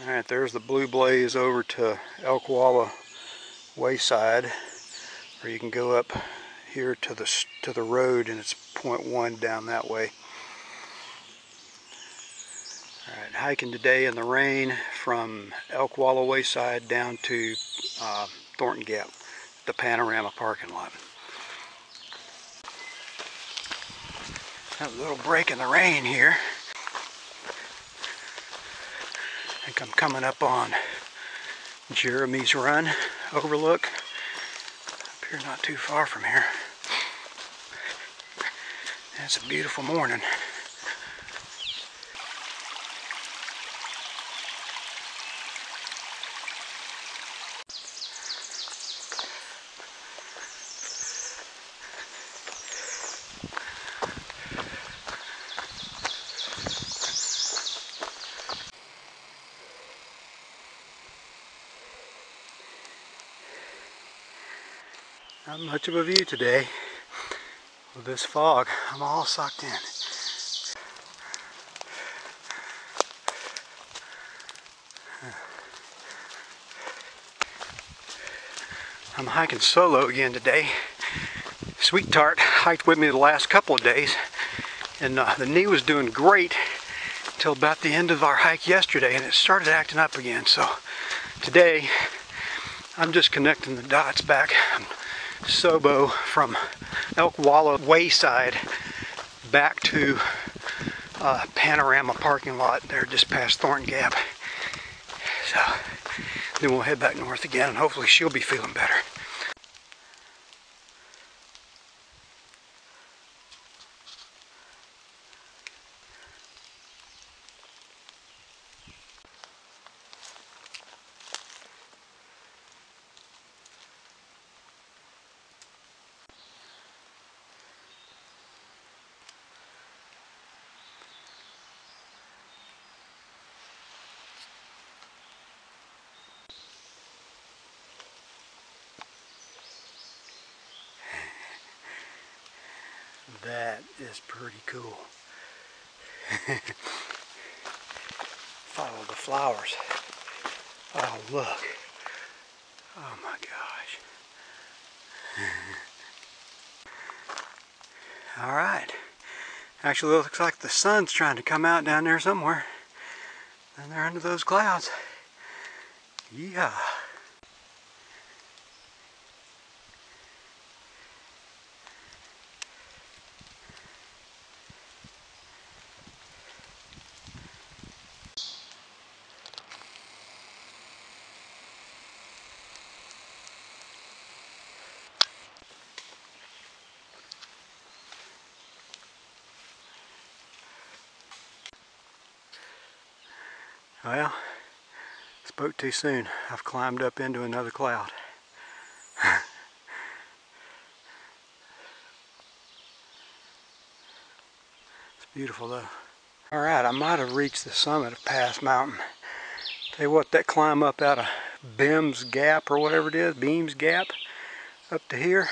Alright, there's the Blue Blaze over to Elkwallow Wayside, or you can go up here to the to the road and it's 0.1 down that way. Alright, hiking today in the rain from Elkwallow Wayside down to uh, Thornton Gap, the Panorama parking lot. Have a little break in the rain here. I think I'm coming up on Jeremy's Run overlook. Up here not too far from here. It's a beautiful morning. Not much of a view today with this fog. I'm all sucked in. I'm hiking solo again today. Sweetart hiked with me the last couple of days and uh, the knee was doing great until about the end of our hike yesterday and it started acting up again. So today I'm just connecting the dots back. I'm Sobo from Elkwallow Wayside back to uh, Panorama parking lot there just past Thorn Gap. So then we'll head back north again and hopefully she'll be feeling better. That is pretty cool. Follow the flowers. Oh, look. Oh my gosh. All right. Actually it looks like the sun's trying to come out down there somewhere. And they're under those clouds. Yeah. Well, spoke too soon. I've climbed up into another cloud. it's beautiful though. Alright, I might have reached the summit of Pass Mountain. Tell you what, that climb up out of Bims Gap or whatever it is, Beahms Gap, up to here,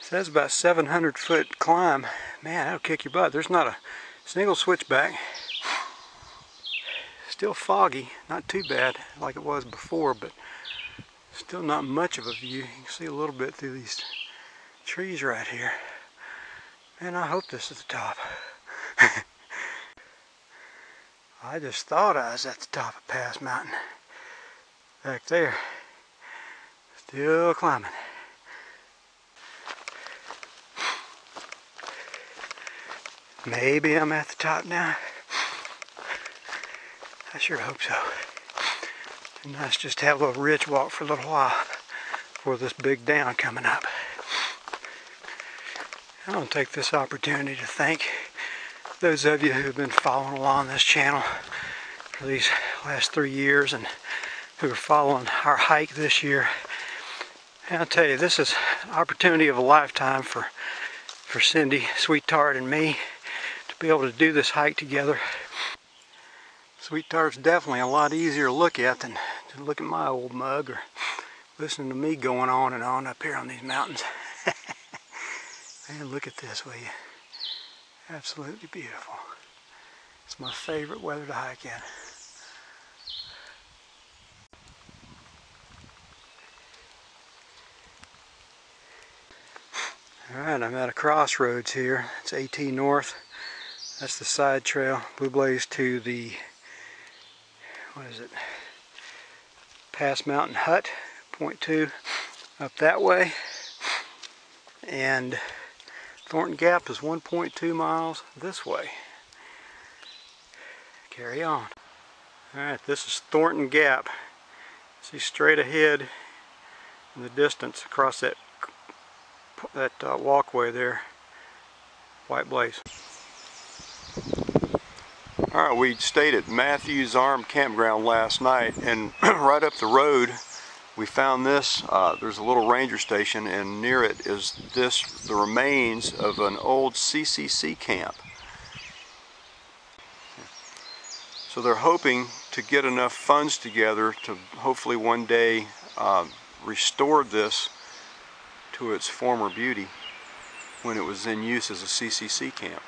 says about 700 foot climb. Man, that'll kick your butt. There's not a single switchback. Still foggy, not too bad like it was before, but still not much of a view. You can see a little bit through these trees right here. Man, I hope this is the top. I just thought I was at the top of Pass Mountain. Back there. Still climbing. Maybe I'm at the top now. I sure hope so. Be nice just have a little ridge walk for a little while before this big down coming up. I want to take this opportunity to thank those of you who have been following along this channel for these last three years and who are following our hike this year. And I'll tell you, this is an opportunity of a lifetime for, for Cindy, Sweetart, and me to be able to do this hike together. Sweetart's definitely a lot easier to look at than to look at my old mug or listening to me going on and on up here on these mountains. and look at this, will you? Absolutely beautiful. It's my favorite weather to hike in. Alright, I'm at a crossroads here. It's AT North. That's the side trail. Blue Blaze to the what is it? Pass Mountain Hut, point two, up that way. And Thornton Gap is 1.2 miles this way. Carry on. Alright, this is Thornton Gap. See straight ahead in the distance across that that uh, walkway there. White Blaze. Alright, we stayed at Matthews Arm Campground last night and right up the road we found this. Uh, there's a little ranger station and near it is this, the remains of an old CCC camp. So they're hoping to get enough funds together to hopefully one day uh, restore this to its former beauty when it was in use as a CCC camp.